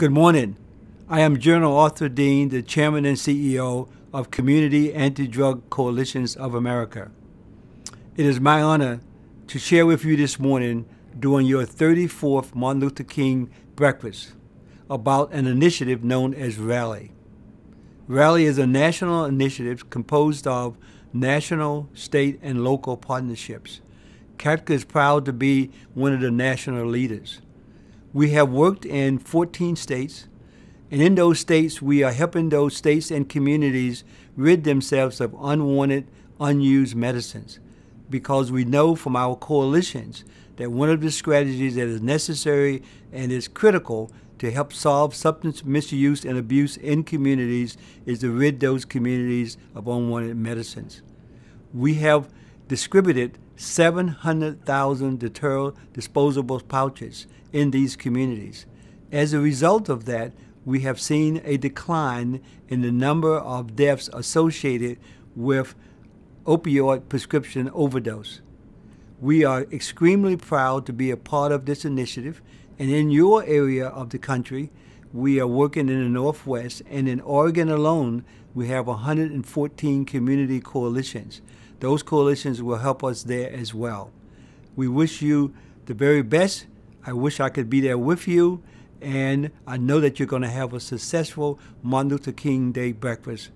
Good morning. I am General Arthur Dean, the Chairman and CEO of Community Anti-Drug Coalitions of America. It is my honor to share with you this morning during your 34th Martin Luther King breakfast about an initiative known as RALI. RALI is a national initiative composed of national, state, and local partnerships. CADCA is proud to be one of the national leaders. We have worked in 14 states, and in those states, we are helping those states and communities rid themselves of unwanted, unused medicines because we know from our coalitions that one of the strategies that is necessary and is critical to help solve substance misuse and abuse in communities is to rid those communities of unwanted medicines. We have distributed 700,000 deterrent disposable pouches in these communities. As a result of that, we have seen a decline in the number of deaths associated with opioid prescription overdose. We are extremely proud to be a part of this initiative, and in your area of the country, we are working in the Northwest, and in Oregon alone, we have 114 community coalitions. Those coalitions will help us there as well. We wish you the very best I wish I could be there with you, and I know that you're going to have a successful Martin Luther King Day breakfast